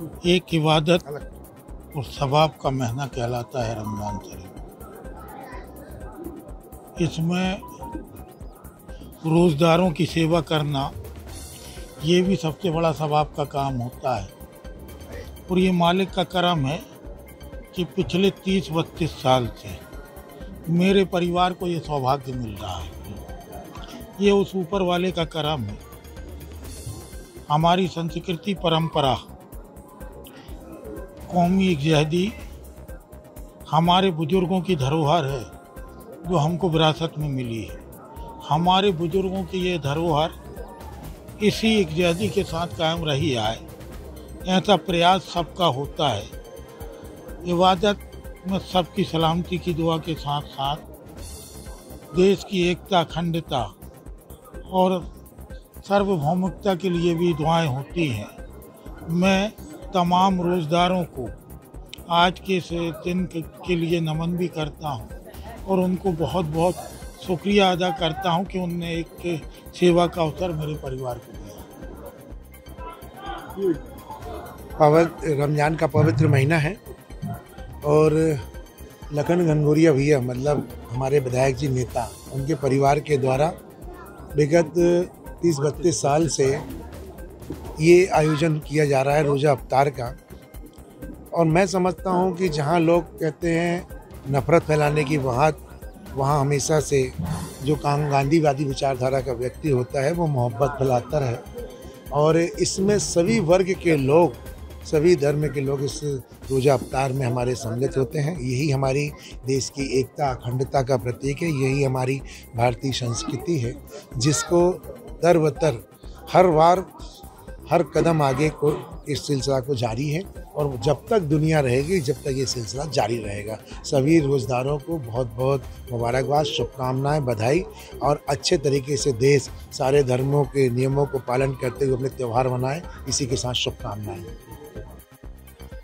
एक इबादत और सवाब का महीना कहलाता है रमज़ान शरीफ। इसमें रोज़दारों की सेवा करना ये भी सबसे बड़ा सवाब का काम होता है। और ये मालिक का करम है कि पिछले तीस बत्तीस साल से मेरे परिवार को ये सौभाग्य मिल रहा है। ये उस ऊपर वाले का करम है। हमारी संस्कृति परंपरा कौमी एकजहदी हमारे बुज़ुर्गों की धरोहर है, जो हमको विरासत में मिली है। हमारे बुज़ुर्गों की ये धरोहर इसी एकजहदी के साथ कायम रही आए। ऐसा प्रयास सबका होता है। इबादत में सबकी सलामती की दुआ के साथ साथ देश की एकता, अखंडता और सार्वभौमिकता के लिए भी दुआएँ होती हैं। मैं तमाम रोज़दारों को आज के इस दिन के, लिए नमन भी करता हूँ और उनको बहुत बहुत शुक्रिया अदा करता हूँ कि उनने एक सेवा का अवसर मेरे परिवार को दिया। पवित्र रमज़ान का पवित्र महीना है और लखन घनघोरिया भैया मतलब हमारे विधायक जी नेता उनके परिवार के द्वारा विगत तीस बत्तीस साल से ये आयोजन किया जा रहा है रोज़ा अवतार का। और मैं समझता हूँ कि जहाँ लोग कहते हैं नफ़रत फैलाने की वहाँ वहाँ हमेशा से जो काम गांधीवादी विचारधारा का व्यक्ति होता है, वो मोहब्बत फैलाता है और इसमें सभी वर्ग के लोग, सभी धर्म के लोग इस रोजा अवतार में हमारे सम्मिलित होते हैं। यही हमारी देश की एकता, अखंडता का प्रतीक है। यही हमारी भारतीय संस्कृति है, जिसको दर बतर हर बार हर कदम आगे को इस सिलसिला को जारी है और जब तक दुनिया रहेगी, जब तक ये सिलसिला जारी रहेगा। सभी रोज़दारों को बहुत बहुत मुबारकबाद, शुभकामनाएँ बधाई और अच्छे तरीके से देश, सारे धर्मों के नियमों को पालन करते हुए अपने त्यौहार मनाएँ। इसी के साथ शुभकामनाएँ।